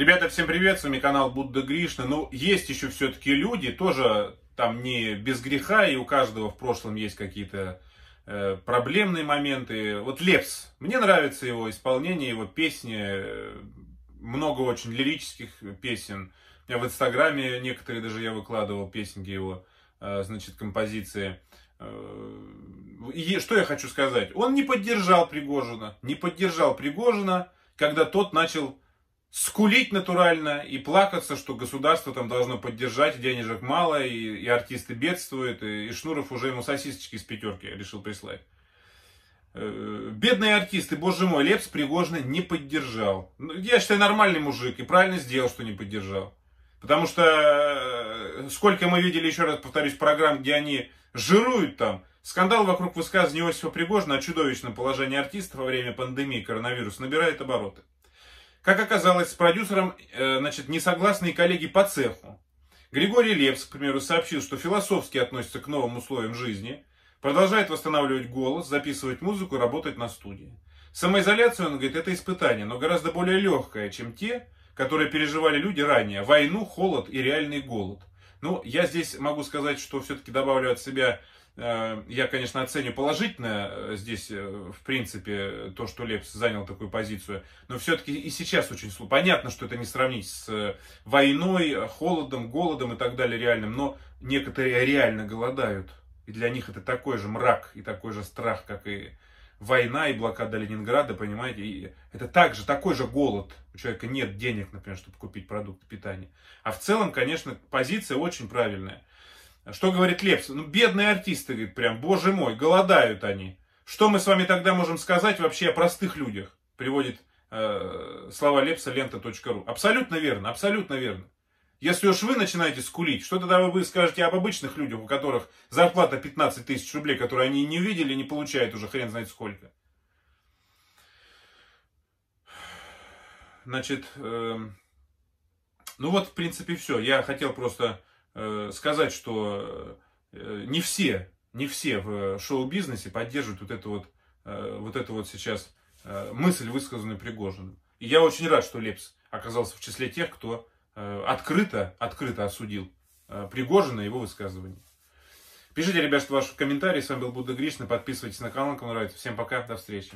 Ребята, всем привет, с вами канал Будда Гришна. Ну, есть еще все-таки люди, тоже там не без греха, и у каждого в прошлом есть какие-то э, проблемные моменты. Вот Лепс, мне нравится его исполнение, его песни, э, много очень лирических песен. Меня в Инстаграме некоторые даже я выкладывал песенки его, э, значит, композиции. Э, и что я хочу сказать? Он не поддержал Пригожина, не поддержал Пригожина, когда тот начал скулить натурально и плакаться, что государство там должно поддержать, денежек мало, и, и артисты бедствуют, и, и Шнуров уже ему сосисочки из пятерки решил прислать. Э, бедные артисты, боже мой, Лепс Пригожина не поддержал. Ну, я считаю, нормальный мужик и правильно сделал, что не поддержал. Потому что э, сколько мы видели, еще раз повторюсь, программ, где они жируют там, скандал вокруг высказывания Иосифа Пригожина о чудовищном положении артистов во время пандемии коронавируса набирает обороты. Как оказалось, с продюсером э, значит, несогласные коллеги по цеху. Григорий Лепс, к примеру, сообщил, что философски относится к новым условиям жизни, продолжает восстанавливать голос, записывать музыку работать на студии. Самоизоляция, он говорит, это испытание, но гораздо более легкое, чем те, которые переживали люди ранее. Войну, холод и реальный голод. Ну, я здесь могу сказать, что все-таки добавлю от себя Э, я, конечно, оценю положительно э, здесь, э, в принципе, то, что Лепс занял такую позицию, но все-таки и сейчас очень сложно. Понятно, что это не сравнить с войной, холодом, голодом и так далее реальным, но некоторые реально голодают. И для них это такой же мрак и такой же страх, как и война и блокада Ленинграда, понимаете, и это также такой же голод. У человека нет денег, например, чтобы купить продукты питания. А в целом, конечно, позиция очень правильная. Что говорит Лепс? Ну, бедные артисты, говорит, прям, боже мой, голодают они. Что мы с вами тогда можем сказать вообще о простых людях? Приводит э, слова Лепса лента.ру. Абсолютно верно, абсолютно верно. Если уж вы начинаете скулить, что тогда вы скажете об обычных людях, у которых зарплата 15 тысяч рублей, которые они не увидели, не получают уже хрен знает сколько. Значит, э, ну вот, в принципе, все. Я хотел просто Э, сказать, что э, не все, не все в шоу-бизнесе поддерживают вот эту вот, э, вот эту вот сейчас мысль, высказанную Пригожиным. И я очень рад, что Лепс оказался в числе тех, кто открыто, открыто осудил Пригожина и его высказывание. Пишите, ребят, ваши комментарии. С вами был Будда Гришна. Подписывайтесь на канал, кому нравится. Всем пока, до встречи.